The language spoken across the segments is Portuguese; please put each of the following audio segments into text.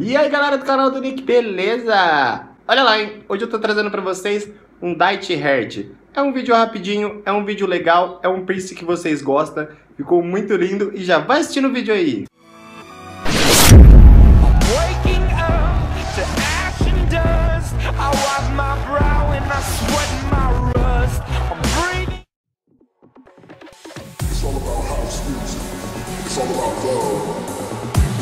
E aí galera do canal do Nick, beleza? Olha lá, hein? Hoje eu tô trazendo pra vocês um Diet Hair. É um vídeo rapidinho, é um vídeo legal, é um piercing que vocês gostam. Ficou muito lindo e já vai assistindo o vídeo aí. It's all about house music. It's all about love.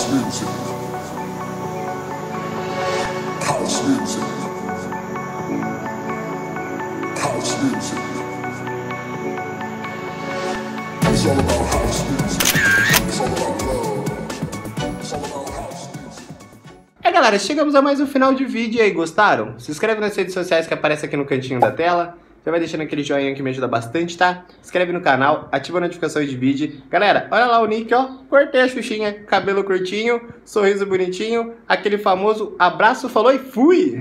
House music. House music. House music. It's all about house music. It's all about love. Galera, chegamos a mais um final de vídeo e aí, gostaram? Se inscreve nas redes sociais que aparece aqui no cantinho da tela. Já vai deixando aquele joinha que me ajuda bastante, tá? Inscreve no canal, ativa a notificação de vídeo. Galera, olha lá o Nick, ó. Cortei a xuxinha, cabelo curtinho, sorriso bonitinho, aquele famoso abraço, falou e fui!